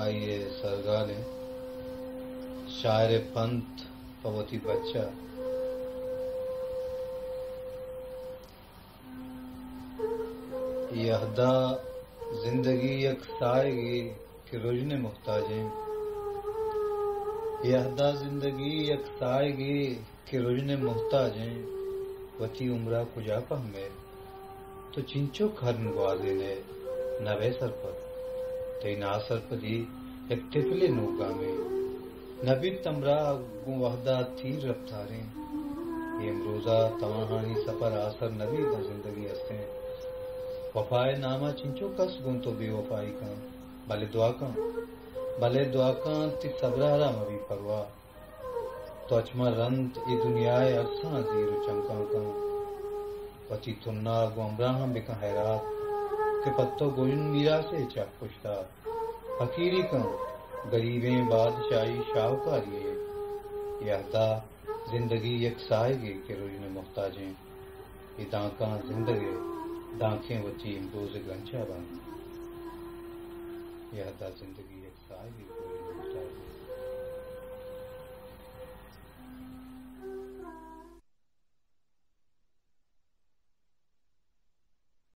आइए सरगा लें शायर पंथ पवती बच्चा। यहदा ज़िंदगी यक साएगी कि रुजने मुख्ताजें यहदा ज़िंदगी यक साएगी कि रुजने मुख्ताजें वती उम्रा कुजा पहमे तो चिंचो खरन वाजे ने नवे सर पर। ते तिफले नूका में। नबी तमरा गु वहदा तीर रफ्तारें ये रोजा तवाहानी सफ़र आसर नबी द ज़िंदगी हस्ते वफाए नामा चिंचो कस गुन तो बेवफाई का। भले दुआ का, भले दुआ का ति सबरारा मवी परवा। तो अचमा रंत ई दुनियाए अरसा ज़ीरो चमका का। पति तुन्ना गुमरा हम बिका हैरात। के पत्तो गोइन मीरा से चा पुछता फकीरी का गरीबें बादशाही शाहकारी यादा ज़िंदगी एक साएगी के रोज में मुख्ताजें ये दाका ज़िंदगी, दाखें वची इम्रोज गंचा बन यादा ज़िंदगी एक साएगी